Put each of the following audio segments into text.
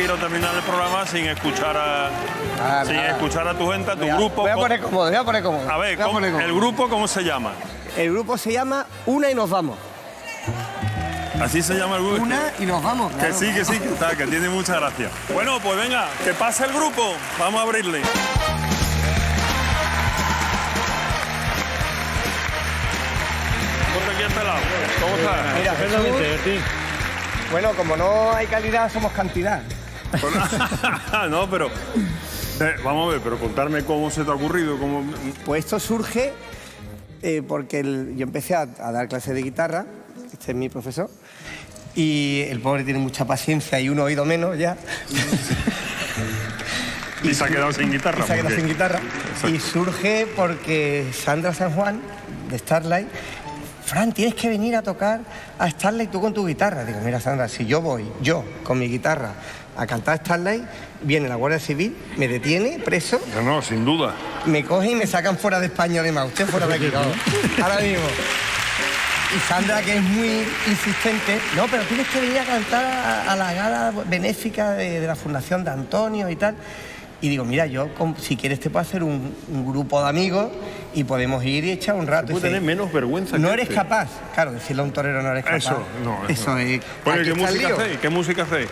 quiero terminar el programa sin escuchar a, Ah, sin nada. escuchar a tu gente, a tu Voy a- grupo. Voy a poner cómodo, voy a poner cómodo. A ver, voy a ¿cómo- poner cómodo. ¿el grupo cómo se llama? El grupo se llama Una y nos vamos. Así se llama el grupo. Una y nos vamos. Que sí, que sí, que está, que tiene mucha gracia. Bueno, pues venga, que pase el grupo. Vamos a abrirle. Ponte aquí al pelado. ¿Cómo estás? Mira, Jesús, bueno, como no hay calidad, somos cantidad. no, pero. eh, vamos a ver, pero contarme cómo se te ha ocurrido, cómo. Pues esto surge eh, porque el- yo empecé a, a dar clases de guitarra, este es mi profesor, y el pobre tiene mucha paciencia y un oído menos ya. Y se ha quedado sin guitarra. Y se ha quedado sin guitarra. Exacto. Y surge porque Sandra San Juan, de Starlight, Fran, tienes que venir a tocar a Starlight tú con tu guitarra. Digo, mira, Sandra, si yo voy, yo, con mi guitarra, a cantar Starlight, viene la Guardia Civil, me detiene, preso, No, no, sin duda. me cogen y me sacan fuera de España, además. Usted fuera de aquí, ahora mismo. Y Sandra, que es muy insistente, no, pero tienes que venir a cantar a, a la gala benéfica de, de la Fundación de Antonio y tal. Y digo, mira, yo, con- si quieres, te puedo hacer un, un grupo de amigos y podemos ir y echar un rato. Puedes tener menos vergüenza. no que eres este. capaz. Claro, decirle a un torero no eres capaz. Eso, no. Eso es. Oye, aquí ¿qué música? ¿Qué música hacéis?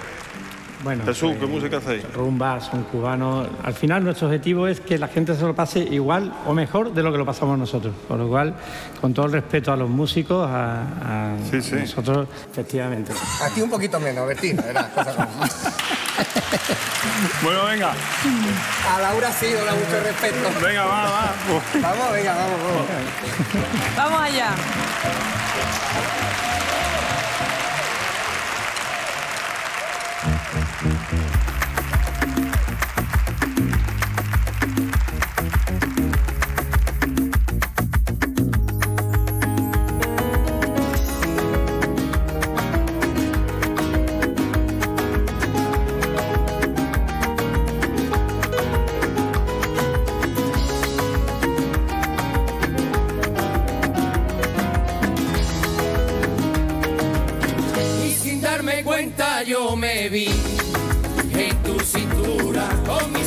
Bueno, Jesús, ¿qué pues, música hacéis? rumba, son cubanos. Al final nuestro objetivo es que la gente se lo pase igual o mejor de lo que lo pasamos nosotros. Por lo cual, con todo el respeto a los músicos, a, a Sí, sí. nosotros, efectivamente. A ti un poquito menos, cosa como- Bueno, venga. A Laura sí, da mucho respeto. Venga, va, va. Vamos, venga, vamos, vamos. Vamos allá. Cuenta yo me vi en tu cintura. Con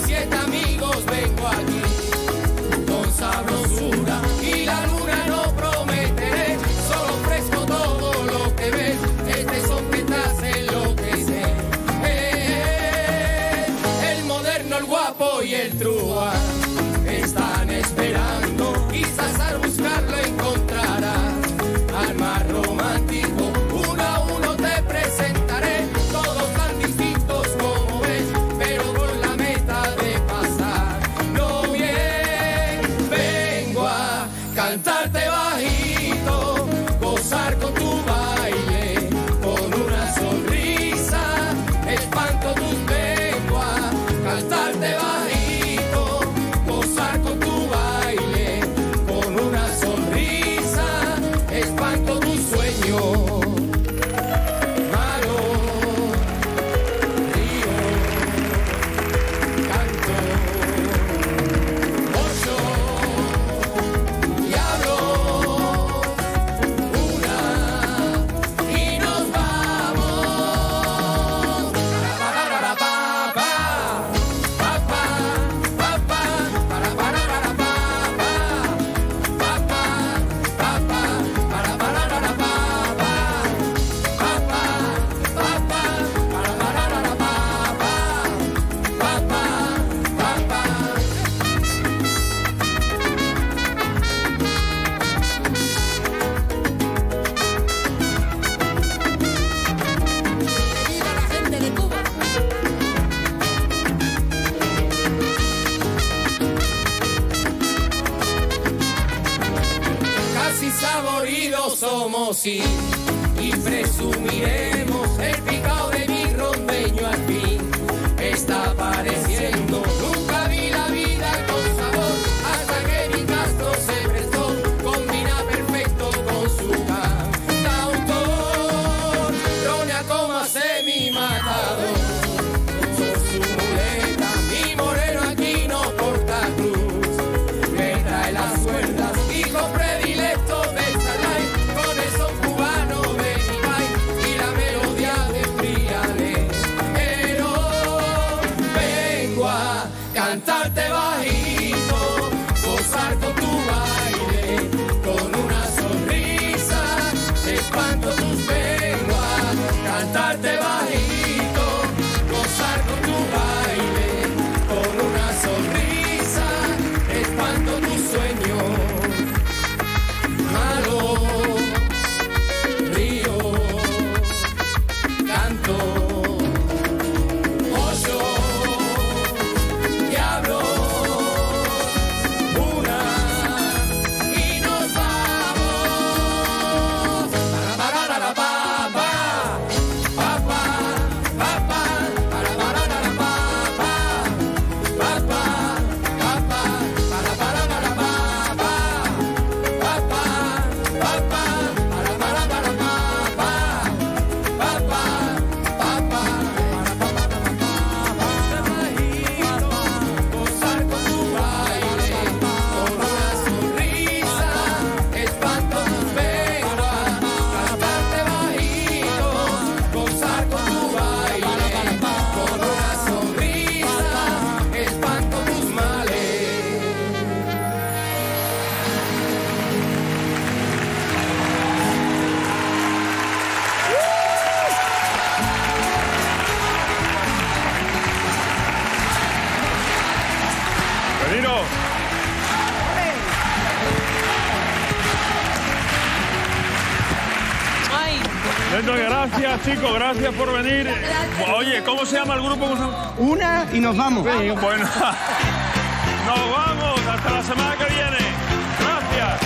y, y presumiremos Gracias, chicos, gracias por venir. Oye, ¿cómo se llama el grupo? Una y nos vamos. Bueno, nos vamos. Hasta la semana que viene. Gracias.